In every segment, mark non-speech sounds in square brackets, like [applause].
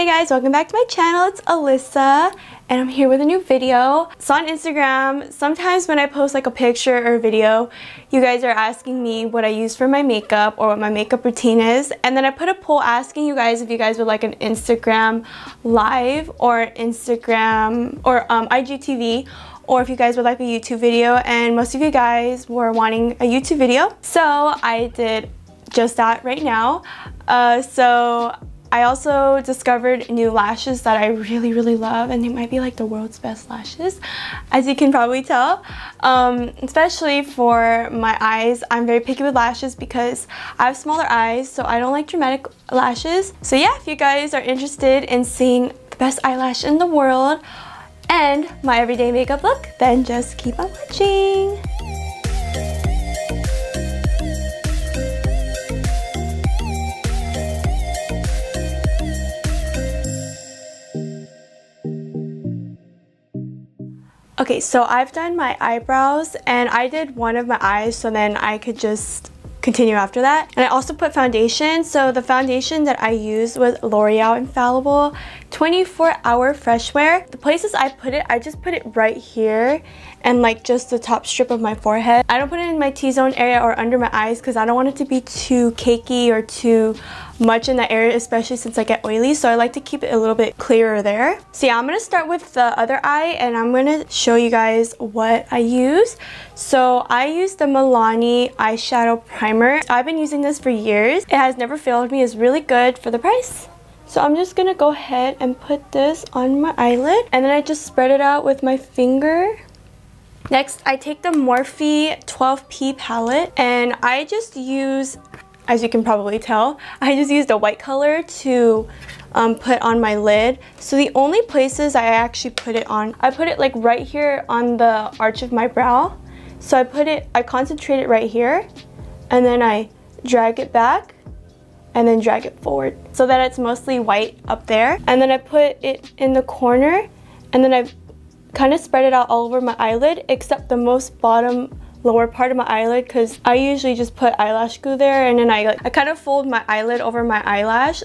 Hey guys, welcome back to my channel. It's Alyssa and I'm here with a new video. So on Instagram, sometimes when I post like a picture or a video, you guys are asking me what I use for my makeup or what my makeup routine is. And then I put a poll asking you guys if you guys would like an Instagram live or Instagram or um, IGTV or if you guys would like a YouTube video and most of you guys were wanting a YouTube video. So I did just that right now. Uh, so I also discovered new lashes that I really, really love and they might be like the world's best lashes, as you can probably tell. Um, especially for my eyes, I'm very picky with lashes because I have smaller eyes, so I don't like dramatic lashes. So yeah, if you guys are interested in seeing the best eyelash in the world and my everyday makeup look, then just keep on watching. Okay, so I've done my eyebrows and I did one of my eyes so then I could just continue after that. And I also put foundation. So the foundation that I used was L'Oreal Infallible 24 hour fresh wear. The places I put it, I just put it right here and like just the top strip of my forehead. I don't put it in my T-zone area or under my eyes because I don't want it to be too cakey or too much in that area, especially since I get oily. So I like to keep it a little bit clearer there. So yeah, I'm to start with the other eye and I'm to show you guys what I use. So I use the Milani eyeshadow primer. I've been using this for years. It has never failed me. It's really good for the price. So I'm just gonna go ahead and put this on my eyelid and then I just spread it out with my finger. Next, I take the Morphe 12P palette and I just use, as you can probably tell, I just used a white color to um, put on my lid. So the only places I actually put it on, I put it like right here on the arch of my brow. So I put it, I concentrate it right here and then I drag it back and then drag it forward so that it's mostly white up there. And then I put it in the corner and then I kind of spread it out all over my eyelid except the most bottom lower part of my eyelid because I usually just put eyelash glue there and then I, like, I kind of fold my eyelid over my eyelash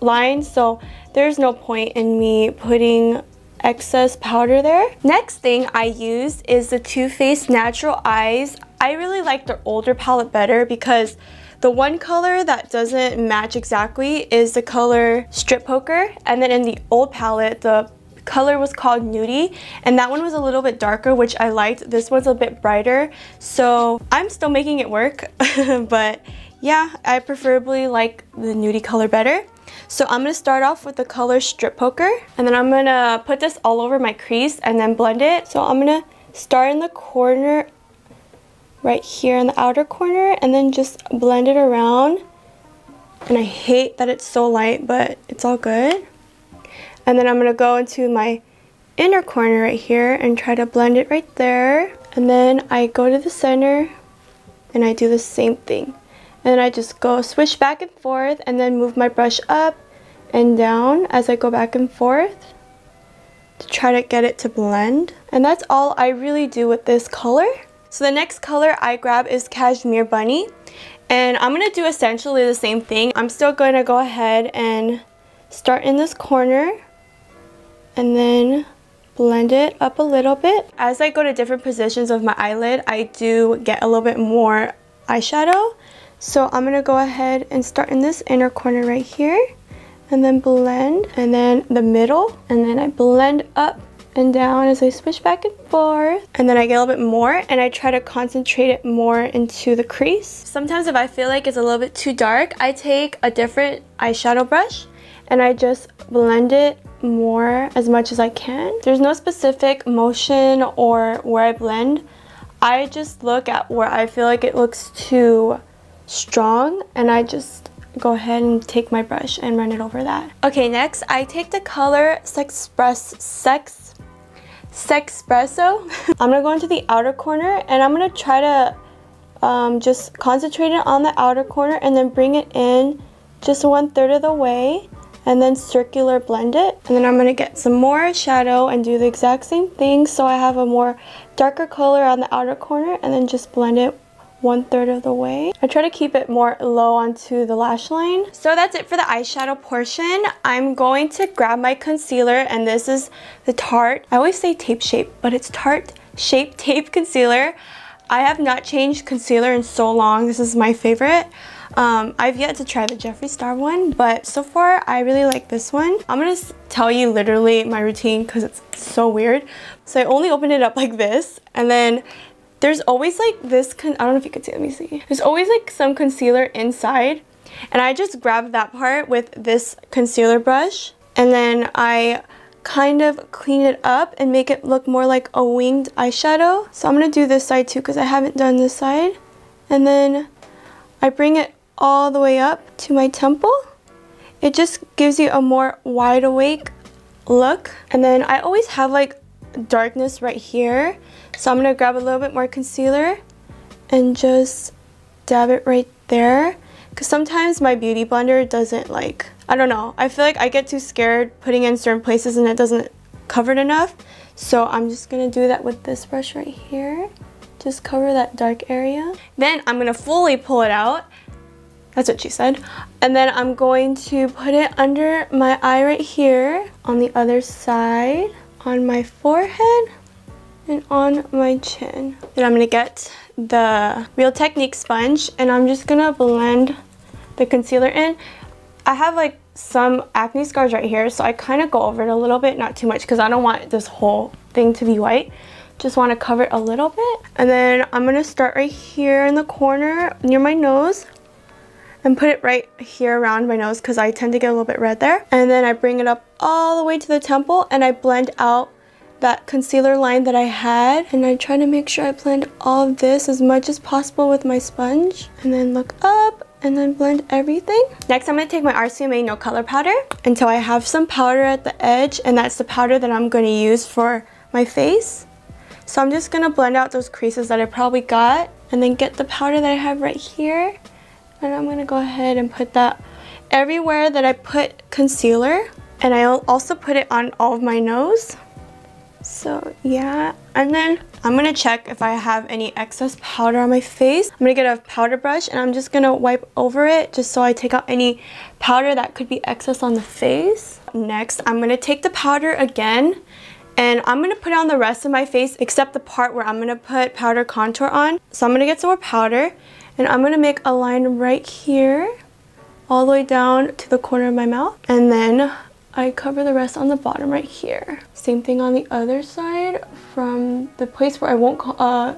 line so there's no point in me putting excess powder there. Next thing I use is the Too Faced Natural Eyes. I really like their older palette better because the one color that doesn't match exactly is the color Strip Poker. And then in the old palette, the color was called Nudie and that one was a little bit darker which I liked. This one's a bit brighter so I'm still making it work [laughs] but yeah I preferably like the nudie color better. So I'm going to start off with the color Strip Poker and then I'm going to put this all over my crease and then blend it. So I'm going to start in the corner right here in the outer corner and then just blend it around. And I hate that it's so light, but it's all good. And then I'm to go into my inner corner right here and try to blend it right there. And then I go to the center and I do the same thing. And I just go swish back and forth and then move my brush up and down as I go back and forth to try to get it to blend. And that's all I really do with this color. So the next color I grab is Cashmere Bunny. And I'm going to do essentially the same thing. I'm still going to go ahead and start in this corner and then blend it up a little bit. As I go to different positions of my eyelid, I do get a little bit more eyeshadow. So I'm to go ahead and start in this inner corner right here and then blend and then the middle and then I blend up and down as I switch back and forth. And then I get a little bit more and I try to concentrate it more into the crease. Sometimes if I feel like it's a little bit too dark, I take a different eyeshadow brush and I just blend it more as much as I can. There's no specific motion or where I blend. I just look at where I feel like it looks too strong and I just go ahead and take my brush and run it over that. Okay, next I take the color Sexpress Sex Sexpresso. [laughs] I'm gonna go into the outer corner and I'm gonna try to um, just concentrate it on the outer corner and then bring it in just one third of the way and then circular blend it. And then I'm gonna get some more shadow and do the exact same thing so I have a more darker color on the outer corner and then just blend it one third of the way. I try to keep it more low onto the lash line. So that's it for the eyeshadow portion. I'm going to grab my concealer and this is the Tarte. I always say tape shape, but it's Tarte Shape Tape Concealer. I have not changed concealer in so long. This is my favorite. Um, I've yet to try the Jeffree Star one, but so far I really like this one. I'm gonna tell you literally my routine because it's so weird. So I only open it up like this and then there's always like this, I don't know if you can see, let me see. There's always like some concealer inside and I just grab that part with this concealer brush and then I kind of clean it up and make it look more like a winged eyeshadow. So I'm going to do this side too because I haven't done this side. And then I bring it all the way up to my temple. It just gives you a more wide awake look. And then I always have like darkness right here. So I'm to grab a little bit more concealer and just dab it right there. Because sometimes my beauty blender doesn't like, I don't know. I feel like I get too scared putting in certain places and it doesn't cover it enough. So I'm just to do that with this brush right here. Just cover that dark area. Then I'm to fully pull it out. That's what she said. And then I'm going to put it under my eye right here on the other side on my forehead and on my chin. Then I'm to get the Real Technique sponge and I'm just to blend the concealer in. I have like some acne scars right here so I kind of go over it a little bit, not too much because I don't want this whole thing to be white. Just want to cover it a little bit. And then I'm to start right here in the corner near my nose and put it right here around my nose because I tend to get a little bit red there. And then I bring it up all the way to the temple and I blend out that concealer line that I had and I try to make sure I blend all of this as much as possible with my sponge and then look up and then blend everything. Next, I'm to take my RCMA No Color Powder until I have some powder at the edge and that's the powder that I'm going to use for my face. So I'm just going to blend out those creases that I probably got and then get the powder that I have right here and I'm to go ahead and put that everywhere that I put concealer. And I'll also put it on all of my nose. So yeah, and then I'm gonna check if I have any excess powder on my face. I'm gonna get a powder brush and I'm just gonna wipe over it just so I take out any powder that could be excess on the face. Next, I'm gonna take the powder again and I'm gonna put it on the rest of my face except the part where I'm gonna put powder contour on. So I'm gonna get some more powder and I'm gonna make a line right here all the way down to the corner of my mouth. And then I cover the rest on the bottom right here. Same thing on the other side from the place where I won't, uh,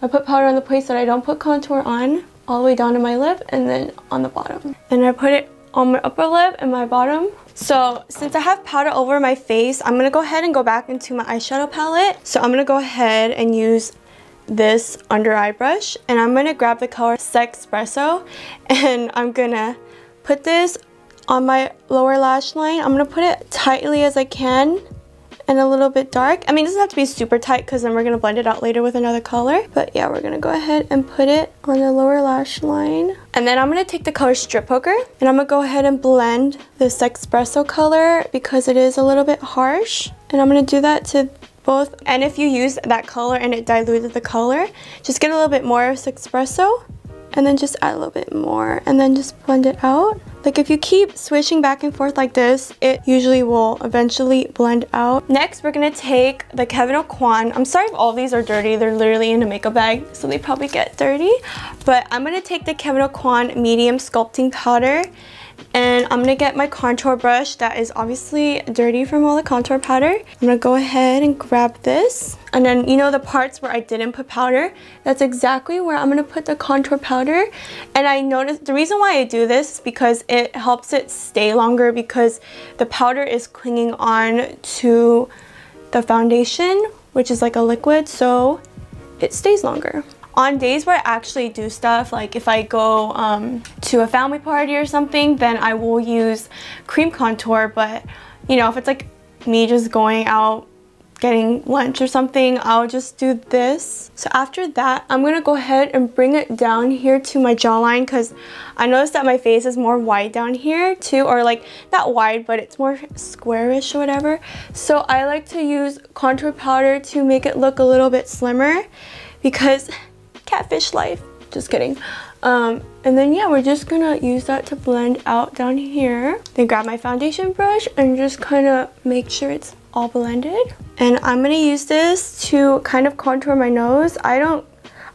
I put powder on the place that I don't put contour on all the way down to my lip and then on the bottom. And I put it on my upper lip and my bottom. So since I have powder over my face, I'm gonna go ahead and go back into my eyeshadow palette. So I'm gonna go ahead and use this under eye brush and I'm gonna grab the color Sexpresso [laughs] and I'm gonna put this on my lower lash line. I'm gonna put it tightly as I can and a little bit dark. I mean, it doesn't have to be super tight because then we're gonna blend it out later with another color. But yeah, we're gonna go ahead and put it on the lower lash line. And then I'm gonna take the color Strip Poker and I'm gonna go ahead and blend this Espresso color because it is a little bit harsh. And I'm gonna do that to both. And if you use that color and it diluted the color, just get a little bit more of espresso and then just add a little bit more and then just blend it out. Like if you keep switching back and forth like this, it usually will eventually blend out. Next, we're gonna take the Kevyn Aucoin. I'm sorry if all these are dirty. They're literally in a makeup bag, so they probably get dirty. But I'm gonna take the Kevyn Aucoin Medium Sculpting Powder and I'm gonna get my contour brush that is obviously dirty from all the contour powder. I'm gonna go ahead and grab this. And then, you know the parts where I didn't put powder? That's exactly where I'm gonna put the contour powder. And I noticed, the reason why I do this is because it helps it stay longer because the powder is clinging on to the foundation, which is like a liquid, so it stays longer on days where I actually do stuff, like if I go um, to a family party or something, then I will use cream contour. But, you know, if it's like me just going out getting lunch or something, I'll just do this. So after that, I'm gonna go ahead and bring it down here to my jawline because I noticed that my face is more wide down here too, or like not wide, but it's more squarish or whatever. So I like to use contour powder to make it look a little bit slimmer because catfish life. just kidding. Um, and then yeah, we're just gonna use that to blend out down here. Then grab my foundation brush and just kind of make sure it's all blended. And I'm gonna use this to kind of contour my nose. I don't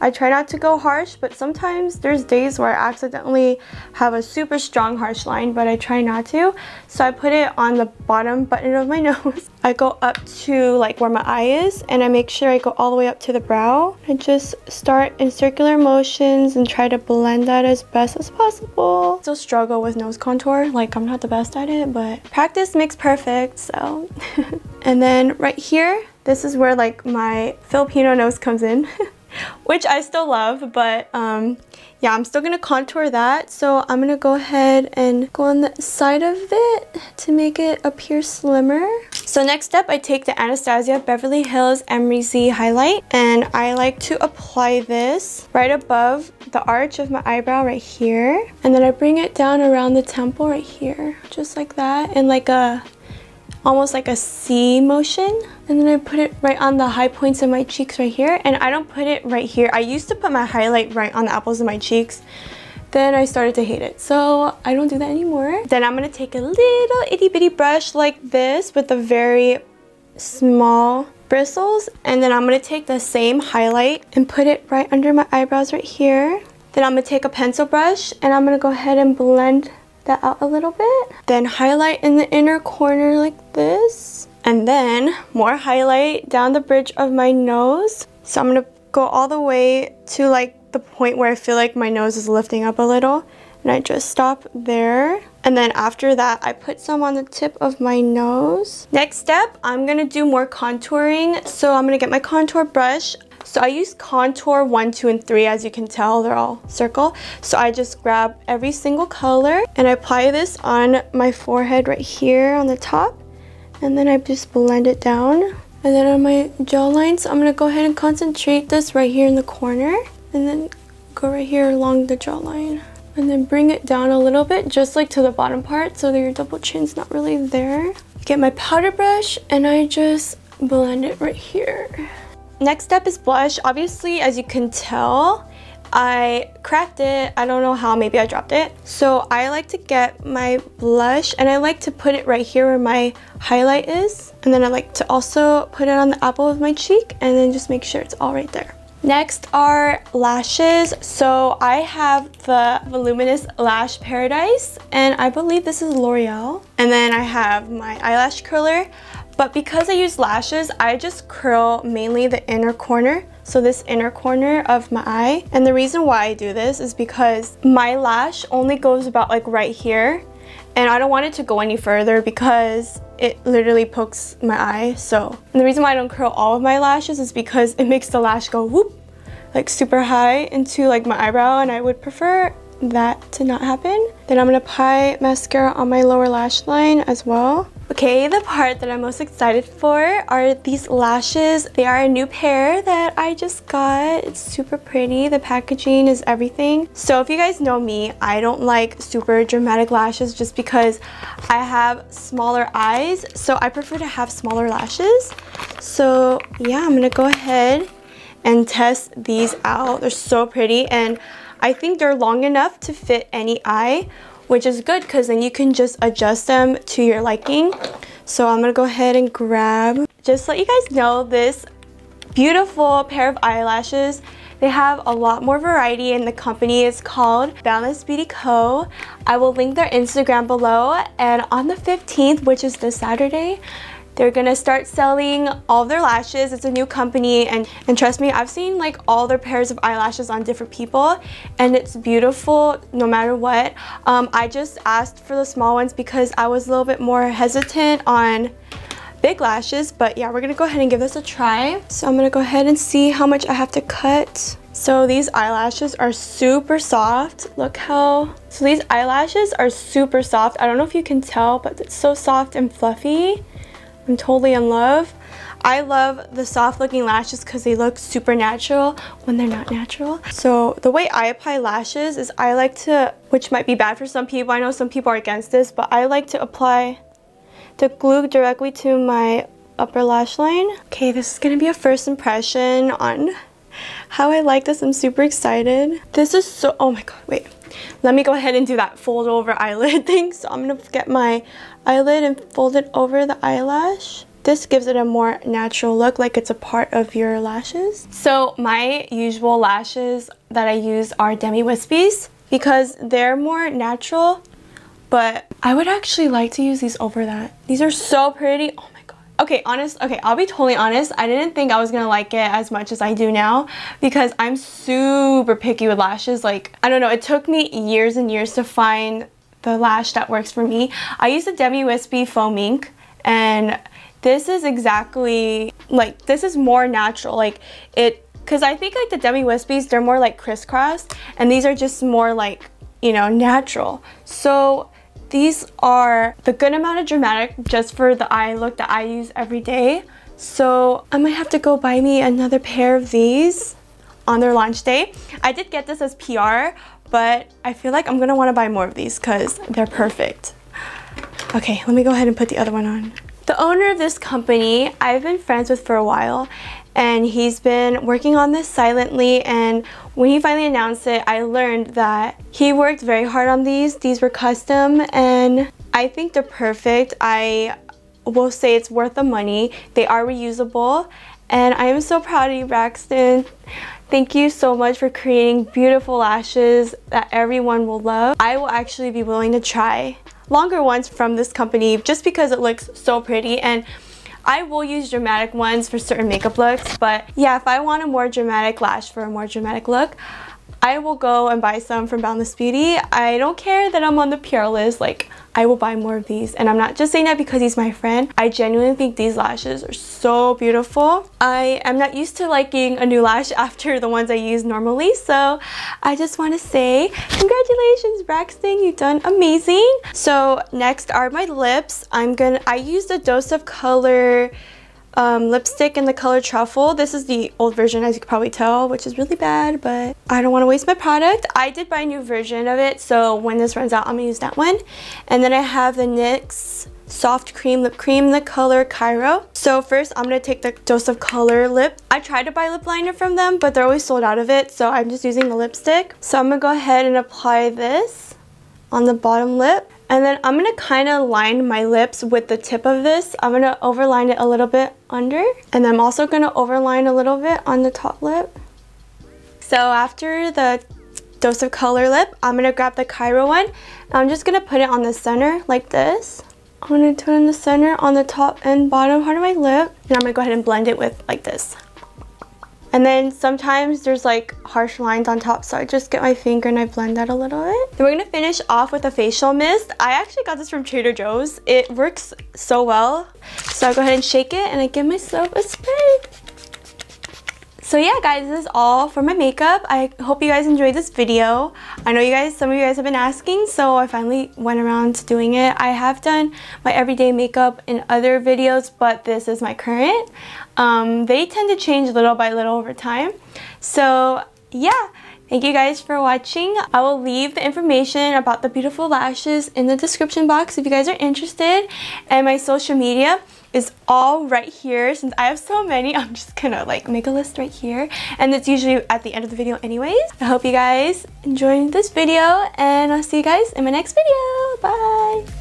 I try not to go harsh, but sometimes there's days where I accidentally have a super strong harsh line, but I try not to. So I put it on the bottom button of my [laughs] nose. I go up to like where my eye is and I make sure I go all the way up to the brow. I just start in circular motions and try to blend that as best as possible. Still struggle with nose contour, like I'm not the best at it, but practice makes perfect, so. [laughs] and then right here, this is where like my Filipino nose comes in. [laughs] [laughs] which I still love, but um, yeah, I'm still gonna contour that. So I'm gonna go ahead and go on the side of it to make it appear slimmer. So next step, I take the Anastasia Beverly Hills Amrezy highlight and I like to apply this right above the arch of my eyebrow right here. And then I bring it down around the temple right here, just like that, in like a almost like a C motion. And then I put it right on the high points of my cheeks right here. And I don't put it right here. I used to put my highlight right on the apples of my cheeks. Then I started to hate it. So I don't do that anymore. Then I'm gonna take a little itty bitty brush like this with a very small bristles. And then I'm gonna take the same highlight and put it right under my eyebrows right here. Then I'm gonna take a pencil brush and I'm gonna go ahead and blend that out a little bit. Then highlight in the inner corner like this. And then more highlight down the bridge of my nose. So I'm gonna go all the way to like the point where I feel like my nose is lifting up a little. And I just stop there. And then after that, I put some on the tip of my nose. Next step, I'm gonna do more contouring. So I'm gonna get my contour brush. So I use contour 1, 2, and 3. As you can tell, they're all circle. So I just grab every single color and I apply this on my forehead right here on the top. And then I just blend it down. And then on my jawline, so I'm to go ahead and concentrate this right here in the corner. And then go right here along the jawline. And then bring it down a little bit, just like to the bottom part, so that your double chin's not really there. Get my powder brush, and I just blend it right here. Next step is blush. Obviously, as you can tell, I cracked it. I don't know how, maybe I dropped it. So I like to get my blush and I like to put it right here where my highlight is. And then I like to also put it on the apple of my cheek and then just make sure it's all right there. Next are lashes. So I have the Voluminous Lash Paradise and I believe this is L'Oreal. And then I have my eyelash curler. But because I use lashes, I just curl mainly the inner corner. So this inner corner of my eye. And the reason why I do this is because my lash only goes about like right here. And I don't want it to go any further because it literally pokes my eye. So and the reason why I don't curl all of my lashes is because it makes the lash go whoop like super high into like my eyebrow and I would prefer that to not happen. Then I'm gonna apply mascara on my lower lash line as well. Okay, the part that I'm most excited for are these lashes. They are a new pair that I just got. It's super pretty. The packaging is everything. So if you guys know me, I don't like super dramatic lashes just because I have smaller eyes. So I prefer to have smaller lashes. So yeah, I'm gonna go ahead and test these out. They're so pretty and I think they're long enough to fit any eye which is good because then you can just adjust them to your liking. So I'm gonna go ahead and grab, just let you guys know this beautiful pair of eyelashes. They have a lot more variety and the company is called Boundless Beauty Co. I will link their Instagram below and on the 15th, which is this Saturday, they're gonna start selling all their lashes. It's a new company and, and trust me, I've seen like all their pairs of eyelashes on different people and it's beautiful no matter what. Um, I just asked for the small ones because I was a little bit more hesitant on big lashes but yeah we're gonna go ahead and give this a try. So I'm gonna go ahead and see how much I have to cut. So these eyelashes are super soft. Look how so these eyelashes are super soft. I don't know if you can tell but it's so soft and fluffy I'm totally in love. I love the soft looking lashes because they look super natural when they're not natural. So the way I apply lashes is I like to, which might be bad for some people, I know some people are against this, but I like to apply the glue directly to my upper lash line. Okay, this is gonna be a first impression on how I like this. I'm super excited. This is so, oh my god, wait. Let me go ahead and do that fold over eyelid [laughs] thing. So I'm gonna get my eyelid and fold it over the eyelash. This gives it a more natural look, like it's a part of your lashes. So my usual lashes that I use are Demi Wispies because they're more natural, but I would actually like to use these over that. These are so pretty. Oh. Okay, honest, okay, I'll be totally honest. I didn't think I was gonna like it as much as I do now because I'm super picky with lashes. Like, I don't know, it took me years and years to find the lash that works for me. I use the Demi Wispy Foam Ink and this is exactly like this is more natural like it because I think like the Demi Wispies they're more like crisscross and these are just more like you know natural so these are the good amount of dramatic just for the eye look that I use every day. So I might have to go buy me another pair of these on their launch day. I did get this as PR but I feel like I'm gonna want to buy more of these because they're perfect. Okay let me go ahead and put the other one on the owner of this company, I've been friends with for a while and he's been working on this silently and when he finally announced it, I learned that he worked very hard on these. These were custom and I think they're perfect. I will say it's worth the money. They are reusable and I am so proud of you, Braxton. Thank you so much for creating beautiful lashes that everyone will love. I will actually be willing to try longer ones from this company just because it looks so pretty. And I will use dramatic ones for certain makeup looks but yeah if I want a more dramatic lash for a more dramatic look I will go and buy some from Boundless Beauty. I don't care that I'm on the PR list like I will buy more of these. And I'm not just saying that because he's my friend. I genuinely think these lashes are so beautiful. I am not used to liking a new lash [laughs] after the ones I use normally. So I just want to say congratulations Braxton. You've done amazing. So next are my lips. I'm gonna, I used a dose of color um, lipstick in the color Truffle. This is the old version as you can probably tell, which is really bad, but I don't want to waste my product. I did buy a new version of it, so when this runs out, I'm going to use that one. And then I have the NYX Soft Cream Lip Cream in the color Cairo. So first, I'm going to take the Dose of Color lip. I tried to buy lip liner from them, but they're always sold out of it, so I'm just using the lipstick. So I'm going to go ahead and apply this on the bottom lip. And then I'm going to kind of line my lips with the tip of this. I'm to overline it a little bit under. And I'm also to overline a little bit on the top lip. So after the dose of color lip, I'm to grab the Cairo one. I'm just to put it on the center like this. I'm to put it in the center on the top and bottom part of my lip. And I'm to go ahead and blend it with like this. And then sometimes there's like harsh lines on top, so I just get my finger and I blend that a little bit. Then we're gonna finish off with a facial mist. I actually got this from Trader Joe's. It works so well. So I go ahead and shake it and I give myself a spray. So yeah guys, this is all for my makeup. I hope you guys enjoyed this video. I know you guys, some of you guys have been asking, so I finally went around to doing it. I have done my everyday makeup in other videos, but this is my current. Um, they tend to change little by little over time. So yeah, Thank you guys for watching. I will leave the information about the beautiful lashes in the description box if you guys are interested. And my social media is all right here. Since I have so many, [laughs] I'm just gonna like make a list right here. And it's usually at the end of the video anyways. I hope you guys enjoyed this video and I'll see you guys in my next video. Bye!